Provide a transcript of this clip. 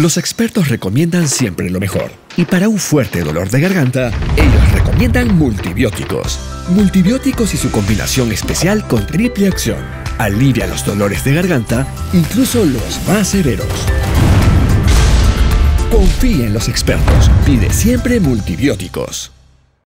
Los expertos recomiendan siempre lo mejor. Y para un fuerte dolor de garganta, ellos recomiendan multibióticos. Multibióticos y su combinación especial con triple acción. Alivia los dolores de garganta, incluso los más severos. Confía en los expertos. Pide siempre multibióticos.